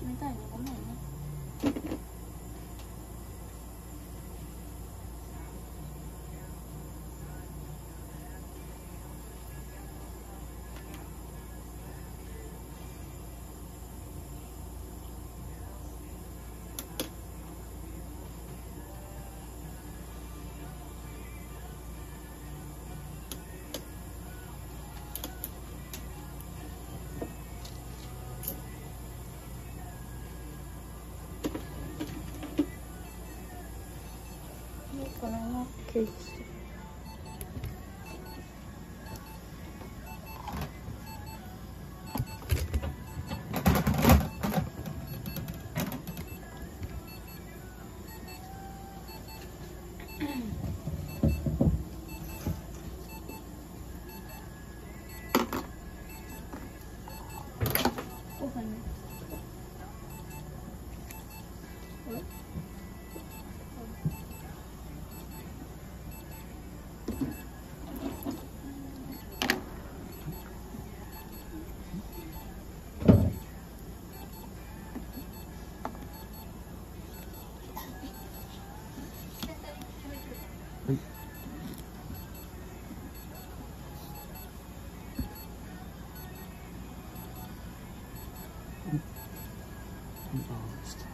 chúng ta có mẻ nhá cakes. I'm honest.